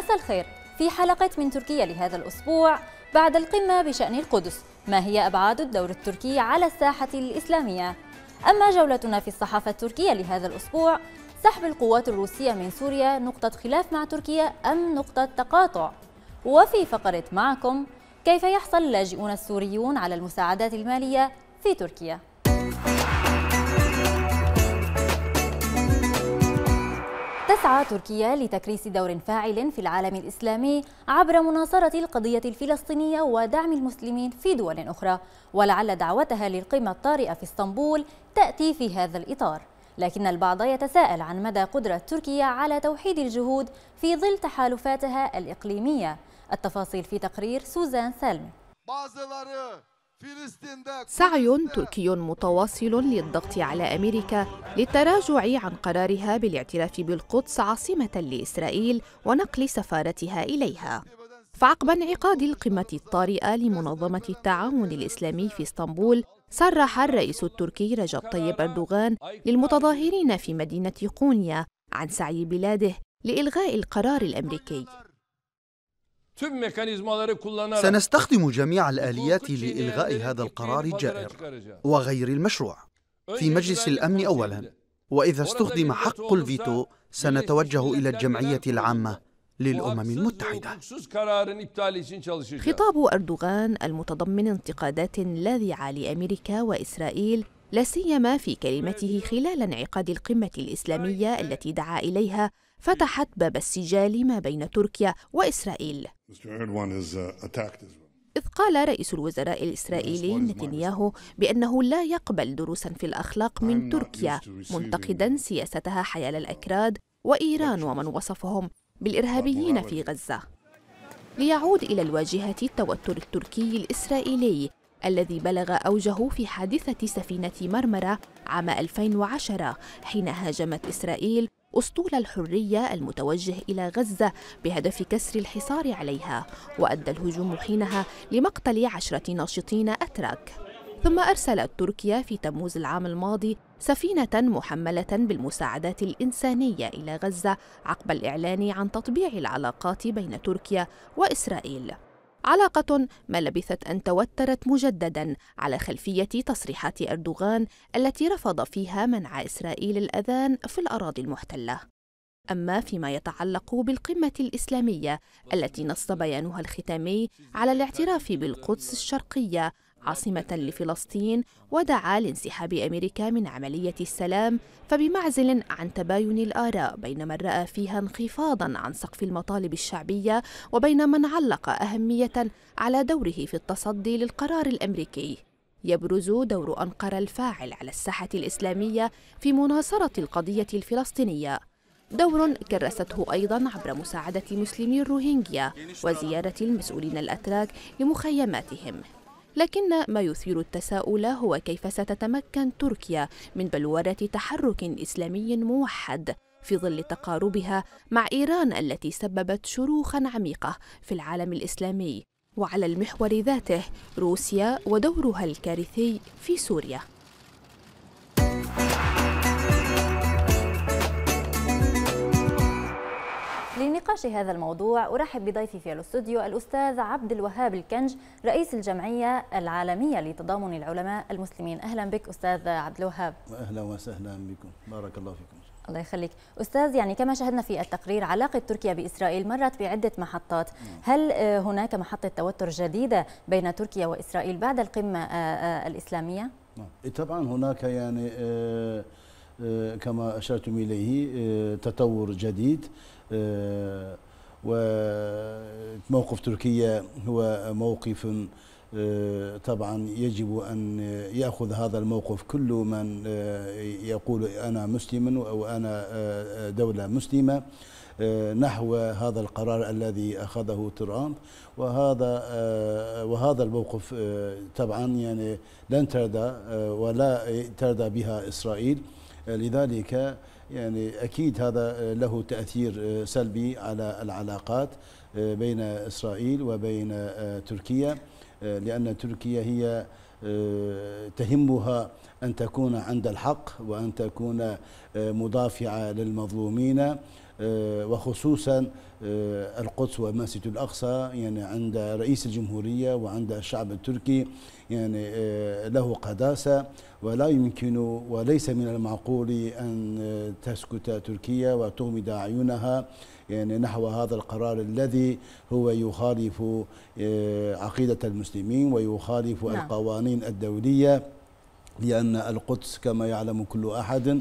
مساء الخير في حلقة من تركيا لهذا الأسبوع بعد القمة بشأن القدس ما هي أبعاد الدور التركي على الساحة الإسلامية؟ أما جولتنا في الصحافة التركية لهذا الأسبوع سحب القوات الروسية من سوريا نقطة خلاف مع تركيا أم نقطة تقاطع؟ وفي فقرة معكم كيف يحصل اللاجئون السوريون على المساعدات المالية في تركيا؟ تسعى تركيا لتكريس دور فاعل في العالم الإسلامي عبر مناصرة القضية الفلسطينية ودعم المسلمين في دول أخرى. ولعل دعوتها للقمة الطارئة في إسطنبول تأتي في هذا الإطار. لكن البعض يتساءل عن مدى قدرة تركيا على توحيد الجهود في ظل تحالفاتها الإقليمية. التفاصيل في تقرير سوزان سالم. سعي تركي متواصل للضغط على أمريكا للتراجع عن قرارها بالاعتراف بالقدس عاصمة لإسرائيل ونقل سفارتها إليها. فعقب انعقاد القمة الطارئة لمنظمة التعاون الإسلامي في إسطنبول صرح الرئيس التركي رجب طيب أردوغان للمتظاهرين في مدينة قونيا عن سعي بلاده لإلغاء القرار سنستخدم جميع الآليات لإلغاء هذا القرار الجائر وغير المشروع. في مجلس الأمن أولا. وإذا استخدم حق الفيتو سنتوجه إلى الجمعية العامة للأمم المتحدة. خطاب أردوغان المتضمن انتقادات لاذعة لأمريكا وإسرائيل لا سيما في كلمته خلال انعقاد القمة الإسلامية التي دعا إليها فتحت باب السجال ما بين تركيا وإسرائيل. إذ قال رئيس الوزراء الإسرائيلي نتنياهو بأنه لا يقبل دروسا في الأخلاق من تركيا منتقدا سياستها حيال الأكراد وإيران ومن وصفهم بالإرهابيين في غزة. ليعود إلى الواجهة التوتر التركي الإسرائيلي الذي بلغ أوجه في حادثة سفينة مرمرة عام 2010 حين هاجمت إسرائيل أسطول الحرية المتوجه إلى غزة بهدف كسر الحصار عليها وأدى الهجوم حينها لمقتل عشرة ناشطين أتراك. ثم أرسلت تركيا في تموز العام الماضي سفينة محملة بالمساعدات الإنسانية إلى غزة عقب الإعلان عن تطبيع العلاقات بين تركيا وإسرائيل. علاقة ما لبثت أن توترت مجددا على خلفية تصريحات أردوغان التي رفض فيها منع إسرائيل الأذان في الأراضي المحتلة. أما فيما يتعلق بالقمة الإسلامية التي نص بيانها الختامي على الاعتراف بالقدس الشرقية عاصمة لفلسطين ودعا لانسحاب أمريكا من عملية السلام فبمعزل عن تباين الآراء بين من رأى فيها انخفاضا عن سقف المطالب الشعبية وبين من علق أهمية على دوره في التصدي للقرار الأمريكي. يبرز دور أنقرة الفاعل على الساحة الإسلامية في مناصرة القضية الفلسطينية. دور كرسته أيضا عبر مساعدة مسلمي الروهينجيا وزيارة المسؤولين الأتراك لمخيماتهم. لكن ما يثير التساؤل هو كيف ستتمكن تركيا من بلورة تحرك إسلامي موحد في ظل تقاربها مع إيران التي سببت شروخا عميقة في العالم الإسلامي. وعلى المحور ذاته روسيا ودورها الكارثي في سوريا. لنقاش هذا الموضوع. أرحب بضيفي في الاستوديو الأستاذ عبد الوهاب الكنج رئيس الجمعية العالمية لتضامن العلماء المسلمين. أهلا بك أستاذ عبد الوهاب. أهلا وسهلا بكم. بارك الله فيكم. الله يخليك. أستاذ يعني كما شاهدنا في التقرير علاقة تركيا بإسرائيل مرت بعدة محطات. هل هناك محطة توتر جديدة بين تركيا وإسرائيل بعد القمة الإسلامية؟ طبعا هناك يعني كما أشرتم إليه تطور جديد آه، وموقف تركيا هو موقف آه، طبعا يجب أن يأخذ هذا الموقف. كل من آه، يقول أنا مسلم أو أنا دولة مسلمة نحو هذا القرار الذي أخذه ترامب. وهذا وهذا الموقف طبعا يعني لن ترضى ولا ترضى بها إسرائيل. لذلك يعني أكيد هذا له تأثير سلبي على العلاقات بين إسرائيل وبين تركيا لأن تركيا هي تهمها أن تكون عند الحق وأن تكون مدافعة للمظلومين وخصوصا القدس ومسجد الأقصى يعني عند رئيس الجمهورية وعند الشعب التركي يعني له قداسة ولا يمكن وليس من المعقول أن تسكت تركيا وتغمض أعينها يعني نحو هذا القرار الذي هو يخالف آه، عقيدة المسلمين ويخالف نعم. القوانين الدولية لأن القدس كما يعلم كل أحد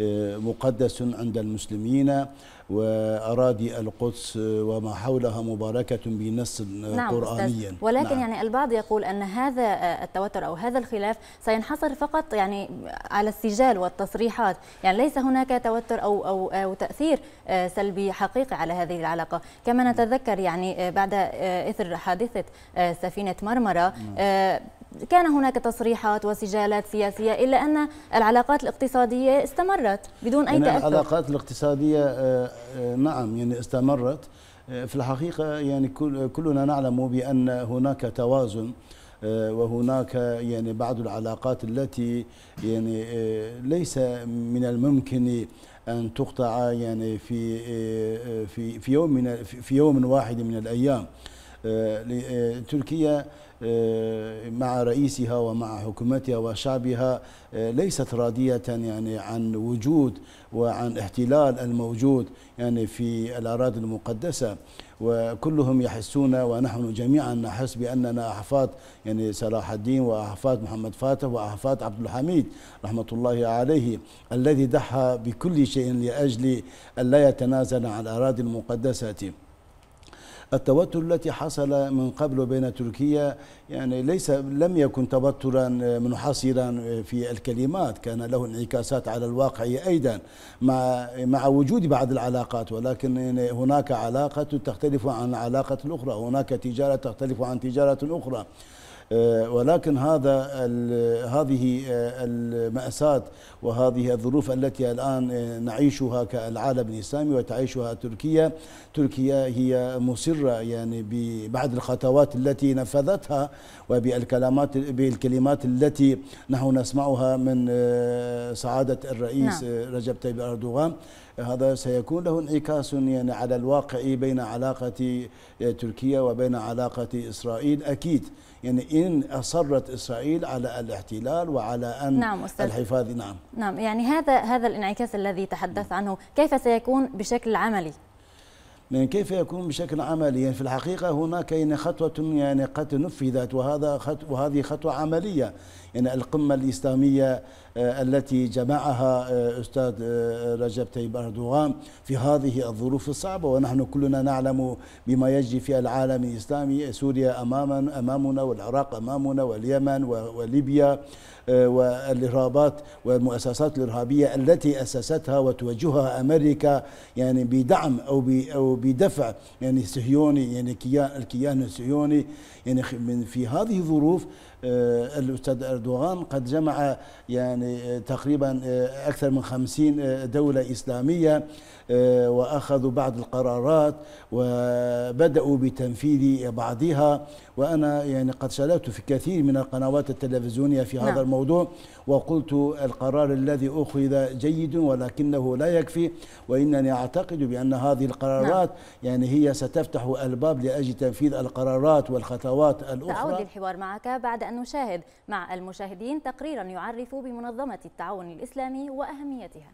آه، مقدس عند المسلمين وأراضي القدس وما حولها مباركة بنص نعم قرآنيا ولكن نعم. يعني البعض يقول أن هذا التوتر أو هذا الخلاف سينحصر فقط يعني على السجال والتصريحات يعني ليس هناك توتر أو, أو, أو تأثير آه، سلبي حقيقي على هذه العلاقة كما نتذكر يعني آه، بعد آه، إثر حادثة سفينة مرمرة نعم. كان هناك تصريحات وسجالات سياسية إلا أن العلاقات الاقتصادية استمرت بدون أي يعني تأثر. العلاقات الاقتصادية آه، آه، نعم يعني استمرت. آه، في الحقيقة يعني كلنا نعلم بأن هناك توازن وهناك يعني بعض العلاقات التي يعني ليس من الممكن أن تقطع يعني في في في يوم من في يوم واحد من الأيام. تركيا مع رئيسها ومع حكومتها وشعبها آه، ليست راضية يعني عن وجود وعن احتلال الموجود يعني في الأراضي المقدسة. وكلهم يحسون ونحن جميعا نحس بأننا أحفاد يعني صلاح الدين وأحفاد محمد فاتح وأحفاد عبد الحميد رحمة الله عليه الذي ضحى بكل شيء لأجل أن لا يتنازل عن الأراضي المقدسة. التوتر التي حصل من قبل بين تركيا يعني ليس لم يكن توترا منحصرا في الكلمات. كان له انعكاسات على الواقع أيضا مع مع وجود بعض العلاقات. ولكن هناك علاقة تختلف عن العلاقه الأخرى. هناك تجارة تختلف عن تجارة أخرى. آه، ولكن هذا هذه آه، المأساة وهذه الظروف التي الآن آه، نعيشها كالعالم الإسلامي وتعيشها تركيا. تركيا هي مصرة يعني ببعض الخطوات التي نفذتها وبالكلمات بالكلمات التي نحن نسمعها من سعادة الرئيس نعم. رجب طيب أردوغان. هذا سيكون له انعكاس يعني على الواقع بين علاقة تركيا وبين علاقة إسرائيل. أكيد يعني إن أصرت إسرائيل على الاحتلال وعلى أن نعم الحفاظ نعم. نعم يعني هذا هذا الانعكاس الذي تحدث عنه. كيف سيكون بشكل عملي؟ من كيف يكون بشكل عملي؟ يعني في الحقيقة هناك يعني خطوة يعني قد نفذت وهذا خطوة وهذه خطوة عملية. يعني القمة الإسلامية آه، التي جمعها آه، أستاذ آه، رجب طيب أردوغان في هذه الظروف الصعبة ونحن كلنا نعلم بما يجري في العالم الإسلامي سوريا أمامنا أمامنا والعراق أمامنا واليمن وليبيا والإرهابات والمؤسسات الإرهابية التي أسستها وتوجهها أمريكا يعني بدعم أو أو بدفع يعني صهيوني يعني كيان الكيان الصهيوني يعني من في هذه الظروف الأستاذ أردوغان قد جمع يعني آه، تقريبا آه، أكثر من خمسين دولة إسلامية وأخذوا بعض القرارات وبدأوا بتنفيذ بعضها وأنا يعني قد شاركت في كثير من القنوات التلفزيونية في هذا نعم. الموضوع وقلت القرار الذي أخذ جيد ولكنه لا يكفي وإنني أعتقد بأن هذه القرارات نعم. يعني هي ستفتح الباب لأجل تنفيذ القرارات والخطوات الأخرى سأعود للحوار معك بعد أن نشاهد مع المشاهدين تقريرا يعرف بمنظمة التعاون الإسلامي وأهميتها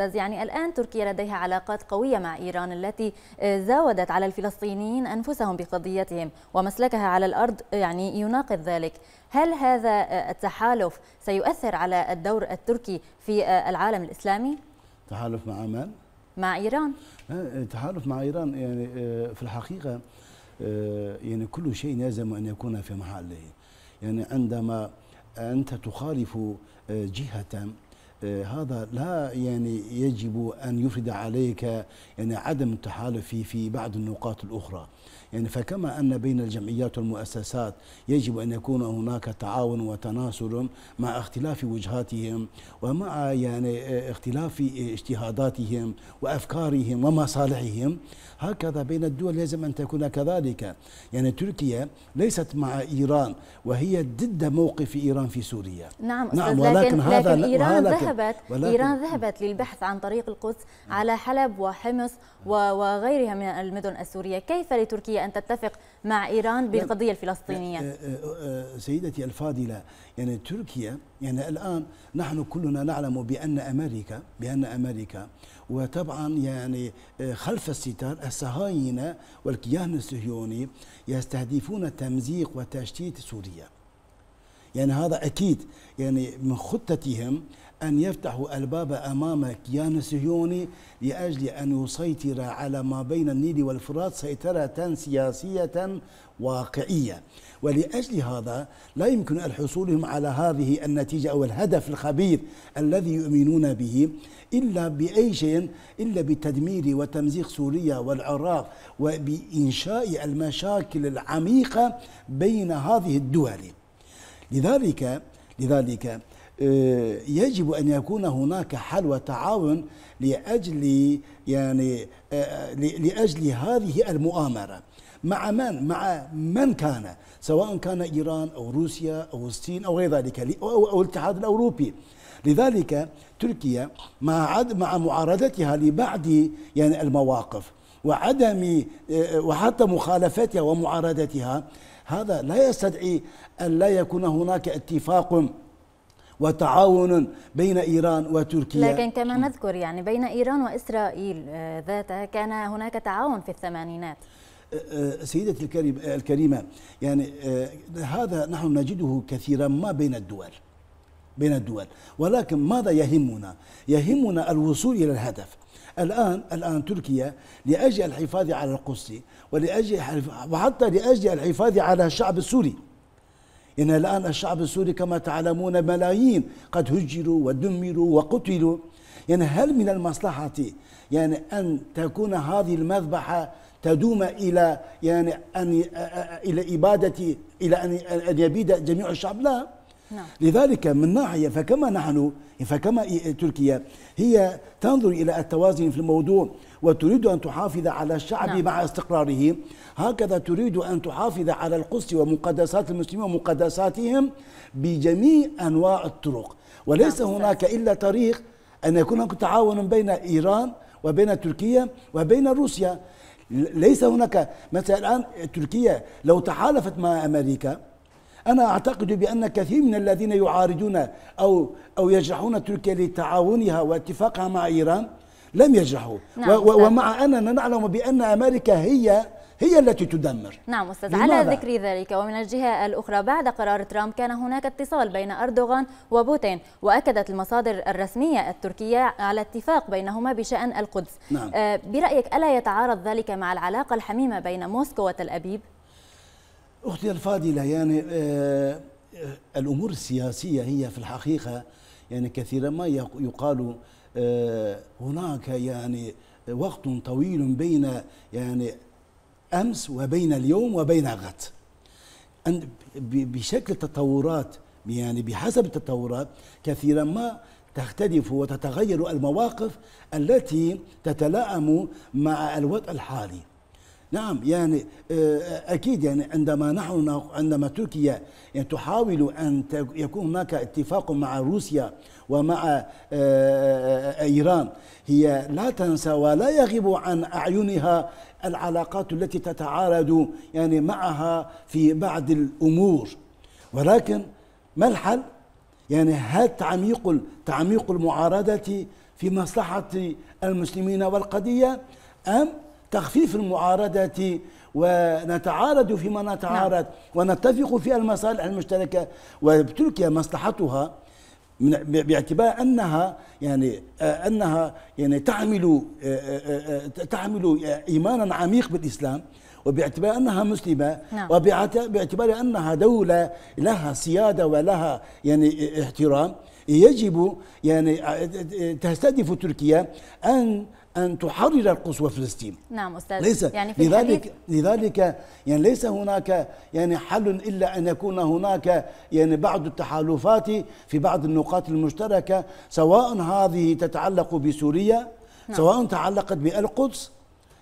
أستاذ يعني الآن تركيا لديها علاقات قوية مع إيران التي زاودت على الفلسطينيين أنفسهم بقضيتهم ومسلكها على الأرض يعني يناقض ذلك هل هذا التحالف سيؤثر على الدور التركي في العالم الإسلامي؟ تحالف مع من؟ مع إيران التحالف مع إيران يعني في الحقيقة يعني كل شيء لازم أن يكون في محله يعني عندما أنت تخالف جهة هذا لا يعني يجب أن يفرض عليك يعني عدم التحالف في في بعض النقاط الأخرى. يعني فكما أن بين الجمعيات والمؤسسات يجب أن يكون هناك تعاون وتناسل مع اختلاف وجهاتهم ومع يعني اختلاف اجتهاداتهم وأفكارهم ومصالحهم. هكذا بين الدول يجب أن تكون كذلك. يعني تركيا ليست مع إيران وهي ضد موقف إيران في سوريا. نعم, نعم ولكن لكن هذا لكن إيران ولكن ذهبت ولكن إيران ذهبت للبحث عن طريق القدس على حلب وحمص وغيرها من المدن السورية. كيف لتركيا؟ أن تتفق مع إيران بالقضية الفلسطينية. أه، أه، أه، سيدتي الفاضلة يعني تركيا يعني الآن نحن كلنا نعلم بأن أمريكا بأن أمريكا وطبعا يعني خلف الستار الصهاينة والكيان الصهيوني يستهدفون تمزيق وتشتيت سوريا. يعني هذا أكيد يعني من خطتهم أن يفتحوا الباب أمام الكيان الصهيوني لأجل أن يسيطر على ما بين النيل والفرات سيطرة سياسية واقعية. ولأجل هذا لا يمكن الحصولهم على هذه النتيجة أو الهدف الخبير الذي يؤمنون به إلا بأي شيء إلا بتدمير وتمزيق سوريا والعراق وبإنشاء المشاكل العميقة بين هذه الدول. لذلك لذلك يجب أن يكون هناك حل وتعاون لأجل يعني آه، لأجل هذه المؤامرة. مع من؟ مع من كان؟ سواء كان إيران أو روسيا أو الصين أو غير ذلك أو الاتحاد الأوروبي. لذلك تركيا مع مع معارضتها لبعض يعني المواقف وعدم آه، وحتى مخالفتها ومعارضتها هذا لا يستدعي أن لا يكون هناك اتفاق وتعاون بين إيران وتركيا. لكن كما نذكر يعني بين إيران وإسرائيل آه، ذاتها كان هناك تعاون في الثمانينات. آه، آه، سيدتي الكريمة يعني هذا نحن نجده كثيرا ما بين الدول بين الدول. ولكن ماذا يهمنا؟ يهمنا الوصول إلى الهدف. الآن الآن تركيا لأجل الحفاظ على القدس ولأجل وحتى لأجل الحفاظ على الشعب السوري. إن الآن الشعب السوري كما تعلمون ملايين قد هجروا ودمروا وقتلوا. يعني هل من المصلحة يعني أن تكون هذه المذبحة تدوم إلى يعني أن إلى إبادة إلى أن يبيد جميع الشعب؟ لا. نعم. لذلك من ناحية فكما نحن فكما تركيا هي تنظر إلى التوازن في الموضوع وتريد أن تحافظ على الشعب نعم. مع استقراره هكذا تريد أن تحافظ على القدس ومقدسات المسلمين ومقدساتهم بجميع أنواع الطرق وليس نعم. هناك إلا طريق أن يكون هناك تعاون بين إيران وبين تركيا وبين روسيا ليس هناك مثلا الآن تركيا لو تحالفت مع أمريكا أنا أعتقد بأن كثير من الذين يعارضون أو أو يجرحون تركيا لتعاونها واتفاقها مع إيران لم يجرحوا. نعم ومع أننا نعلم بأن أمريكا هي هي التي تدمر. نعم أستاذ. على ذكر ذلك ومن الجهة الأخرى بعد قرار ترامب كان هناك اتصال بين أردوغان وبوتين وأكدت المصادر الرسمية التركية على اتفاق بينهما بشأن القدس. نعم. آه برأيك ألا يتعارض ذلك مع العلاقة الحميمة بين موسكو وتل أبيب؟ أختي الفاضلة يعني آه الأمور السياسية هي في الحقيقة يعني كثيرا ما يقال آه هناك يعني وقت طويل بين يعني أمس وبين اليوم وبين غد بشكل التطورات يعني بحسب التطورات كثيرا ما تختلف وتتغير المواقف التي تتلائم مع الوضع الحالي. نعم يعني آه، أكيد يعني عندما نحن عندما تركيا يعني تحاول أن يكون هناك اتفاق مع روسيا ومع آه، آه، إيران هي لا تنسى ولا يغيب عن أعينها العلاقات التي تتعارض يعني معها في بعض الأمور ولكن ما الحل؟ يعني هل تعميق تعميق المعارضة في مصلحة المسلمين والقضية أم تخفيف المعارضة ونتعارض فيما نتعارض نعم. ونتفق في المصالح المشتركة وتركيا مصلحتها باعتبار أنها يعني آه، أنها يعني تعمل آه، آه، تعمل إيمانا عميق بالإسلام وباعتبار أنها مسلمة نعم. وباعتبار أنها دولة لها سيادة ولها يعني احترام يجب يعني تستهدف تركيا أن أن تحرر القدس وفلسطين نعم أستاذ ليس يعني في لذلك لذلك يعني ليس هناك يعني حل إلا أن يكون هناك يعني بعض التحالفات في بعض النقاط المشتركة سواء هذه تتعلق بسوريا نعم. سواء تعلقت بألقدس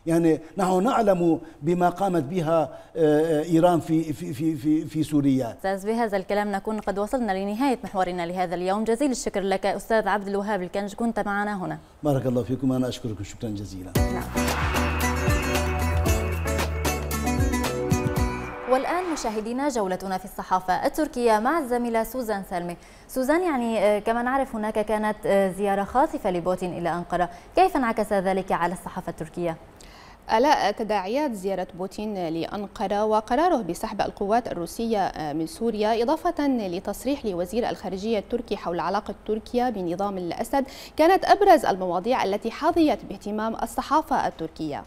يعني نحن نعلم بما قامت بها آه، آه، إيران في في في في, في سوريا. أستاذ بهذا الكلام نكون قد وصلنا لنهاية محورنا لهذا اليوم، جزيل الشكر لك أستاذ عبد الوهاب الكنج كنت معنا هنا. بارك الله فيكم أنا اشكركم شكرا جزيلا. نعم. والآن مشاهدينا جولتنا في الصحافة التركية مع الزميلة سوزان سلمي سوزان يعني آه، كما نعرف هناك كانت زيارة خاطفة لبوتين إلى أنقرة كيف انعكس ذلك على الصحافة التركية؟ ألا تداعيات زيارة بوتين لأنقرة وقراره بسحب القوات الروسية من سوريا إضافة لتصريح لوزير الخارجية التركي حول علاقة تركيا بنظام الأسد كانت أبرز المواضيع التي حظيت باهتمام الصحافة التركية.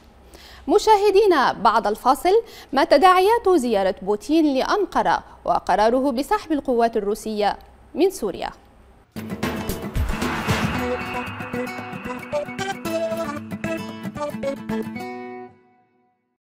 مشاهدينا بعد الفاصل ما تداعيات زيارة بوتين لأنقرة وقراره بسحب القوات الروسية من سوريا؟